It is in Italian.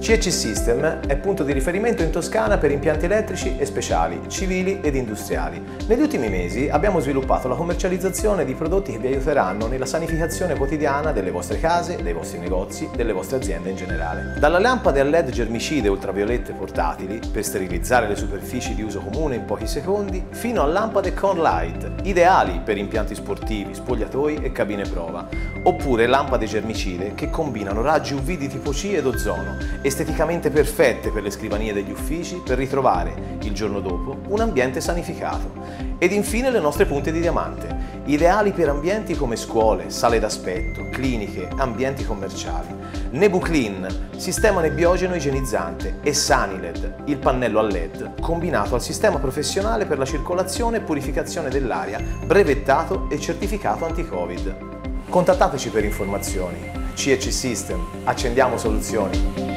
CEC System è punto di riferimento in Toscana per impianti elettrici e speciali, civili ed industriali. Negli ultimi mesi abbiamo sviluppato la commercializzazione di prodotti che vi aiuteranno nella sanificazione quotidiana delle vostre case, dei vostri negozi, delle vostre aziende in generale. Dalla lampade a LED germicide ultraviolette portatili per sterilizzare le superfici di uso comune in pochi secondi, fino a lampade con light, ideali per impianti sportivi, spogliatoi e cabine prova, oppure lampade germicide che combinano raggi UV di tipo C ed ozono e esteticamente perfette per le scrivanie degli uffici per ritrovare, il giorno dopo, un ambiente sanificato. Ed infine le nostre punte di diamante, ideali per ambienti come scuole, sale d'aspetto, cliniche, ambienti commerciali. NebuClean, sistema nebbiogeno igienizzante, e Saniled, il pannello a LED, combinato al sistema professionale per la circolazione e purificazione dell'aria, brevettato e certificato anti-Covid. Contattateci per informazioni. CEC System, accendiamo soluzioni.